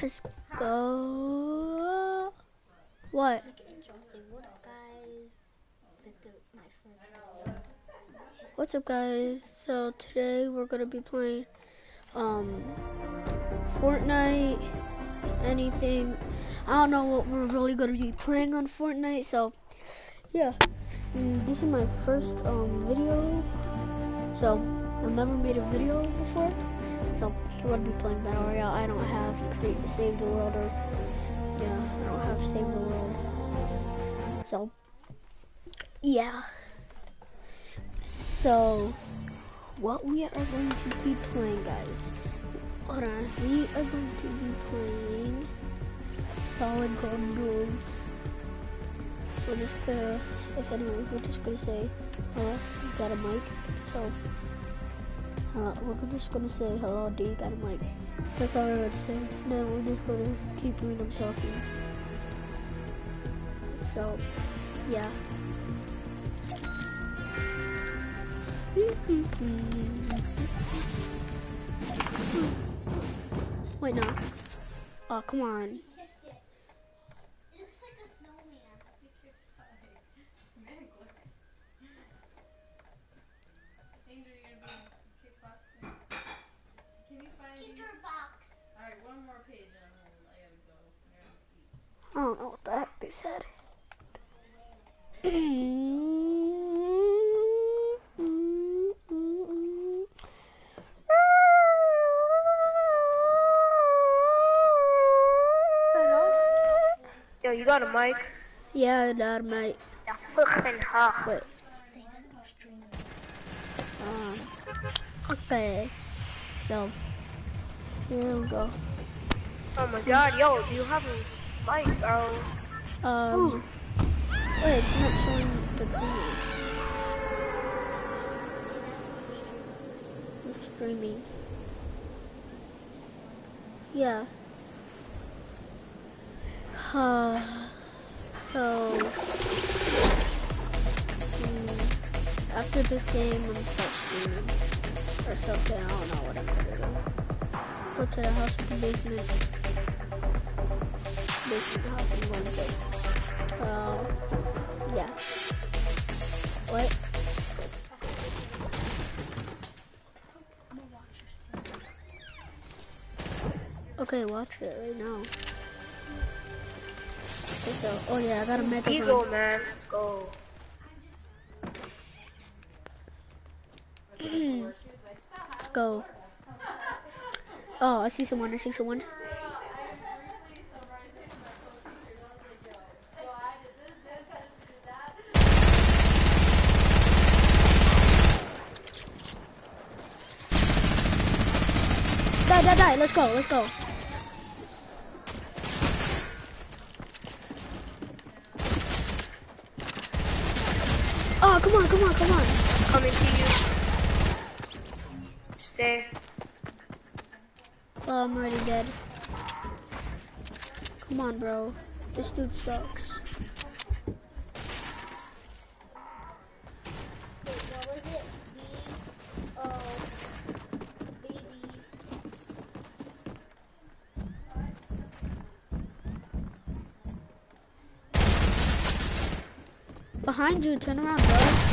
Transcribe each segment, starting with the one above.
Let's go. What? What's up, guys? So today we're gonna be playing um Fortnite. Anything? I don't know what we're really gonna be playing on Fortnite. So yeah, Mm, this is my first um video. So I've never made a video before. So we're gonna be playing Battle Royale. I don't have create Save the World or yeah, I don't have Save the World. So yeah. So, what we are going to be playing, guys. Hold on, we are going to be playing Solid Gold Duos. We're just gonna, if anyone, we're just gonna say, you got a mic? So, uh, we're just gonna say, hello, got a mic? That's all we're gonna say. Then we're just gonna keep random talking. So, yeah. Wait, no. Oh, come on. It looks like a snowman. Angel, you're gonna be kickboxing. Can you find these? Kicker box. Alright, one more page and I'm gonna, I go. I gotta eat. I don't know what the heck they said. Yo, you got a mic? Yeah, that might. Ja, fucking hard. Wait. Say that for streaming. Um, okay. So, here we go. Oh my god, yo, do you have a mic, bro? Um, wait, it's not showing the thingy. It's streaming. Yeah. Uh, so, mm, after this game, I'm gonna start streaming or something. I don't know what I'm gonna do. Go to the house with the basement. Basement house. I'm going to. Uh, yeah. What? Okay, watch it right now. Okay, so, oh yeah, I got a mega Eagle, man, let's go. Let's go. Oh, I see someone. I see someone. Die. Let's go. Let's go. Oh, come on, come on, come on. Coming to you. Stay. Oh, I'm already dead. Come on, bro. This dude sucks. Behind you, turn around, bro.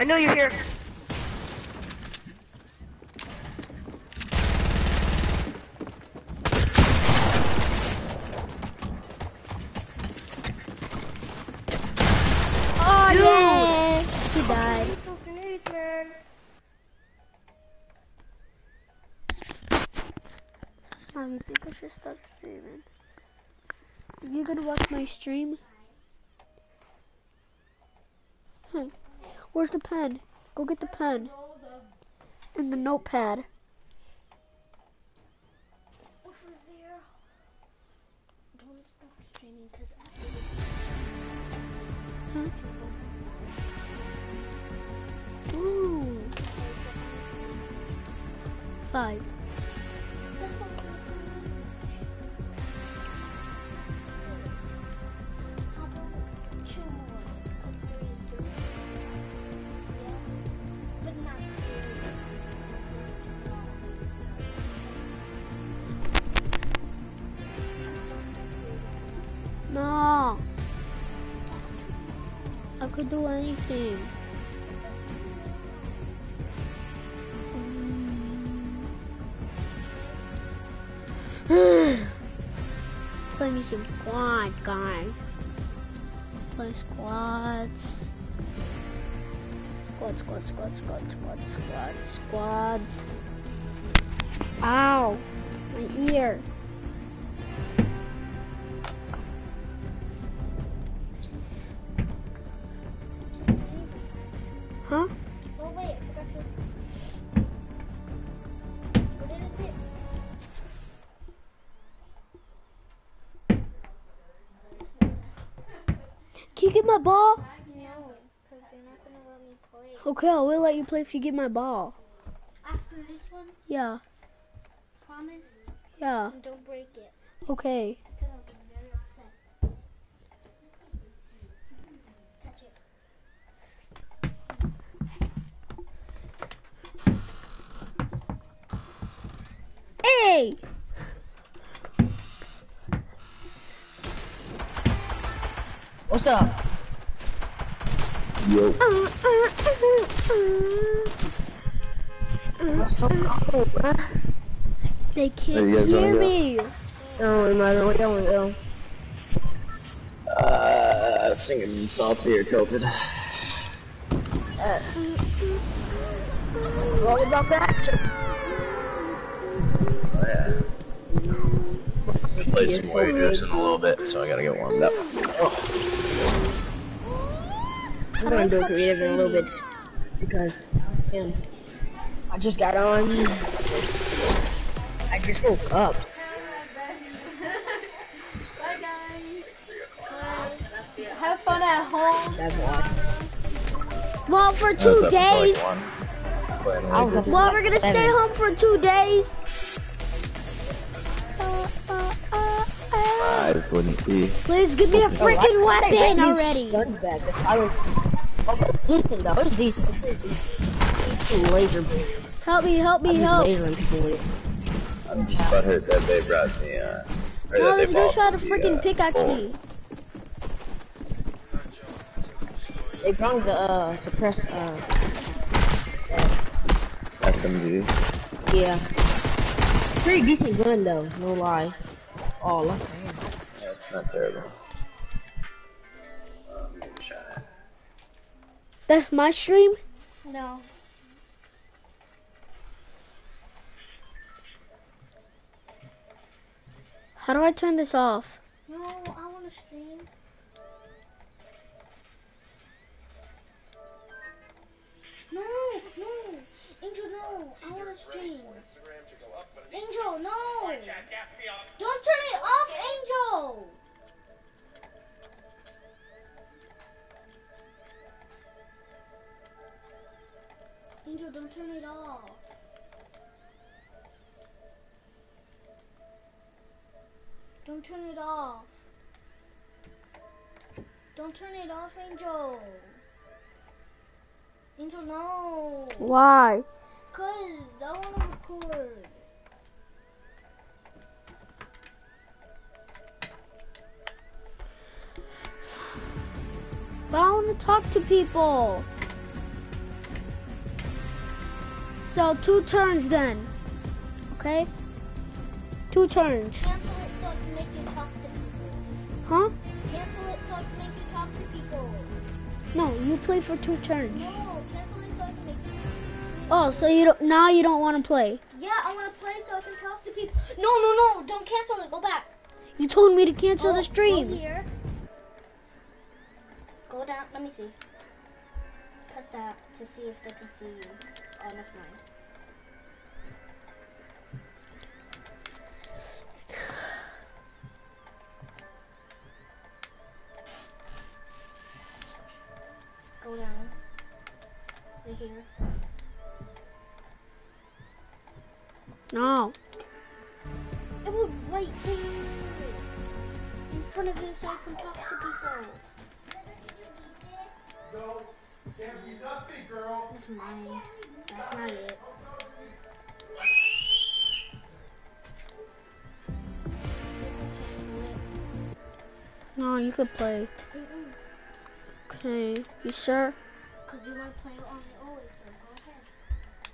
I know you're here. Oh, Dude. yeah. He died. Get those grenades, man. Mom, you stop streaming? You gonna watch my stream? Hmm. Where's the pen? Go get the pen. And the notepad. Huh? Ooh. Five. Could do anything. Play me some quad, guys. Play squads. Squad, squad, squad, squad, squad, squad, squads. Ow, my ear. Huh? Oh wait, I forgot to. What is it? Can you get my ball? No, because they're not gonna let me play. Okay, I will let you play if you get my ball. After this one, Yeah, promise, yeah, and don't break it. okay. Because I'll get very upset. Touch it. Hey! What's up? Yo. Uh, uh, uh, it's so cold, bruh. They can't Hey, you guys wanna hear go? me. Don't matter what you want to Uh, singing salty or tilted. Uh, Roll about the action. Oh, yeah. Play some so warrior in a little bit, so I gotta get warmed up. I'm gonna do creative in a little bit because damn, I just got on. I just woke up. Bye guys. Have fun at home. That's why. Well, for two days. like, one. Playing I was Lakers. up- Well, we're gonna stay home for two days. I just wouldn't be. Please give me a freaking weapon already. Gun back. I was. Decent though. It's decent. It's decent. It's laser. Help me, help me, I'm help. lasering people. I'm just butthurt that they brought me, uh. Or No, that they this guy bought tried to the, freaking uh, pickaxe bolt. me. They brought the uh suppress uh SMG. yeah. Pretty decent gun though. No lie. Oh, look. Yeah, it's not terrible. Um, give it a shot. That's my stream. No. How do I turn this off? No, I want to stream. No, no. Angel, no. I want to stream. Angel, no. Don't turn it off, Angel. Don't turn it off. Don't turn it off. Don't turn it off, Angel. Angel, no. Why? Cause I wanna record. But I want to talk to people. So two turns then. Okay? Two turns. Cancel it so I can make you talk to people. Huh? Cancel it so I can make you talk to people. No, you play for two turns. No, cancel it so I can make you. Oh, so you don't now you don't want to play. Yeah, I wanna play so I can talk to people. No, no, no! Don't cancel it. Go back. You told me to cancel oh, Go- the stream. Go here. Go down. Let me see. Press that to see if they can see you. Oh, never mind. Go down. Right here. No. It was right there. In front of you so I can talk to people. Never mind. That's not it. No, you could play. Okay. You sure? Because you want to play on the always.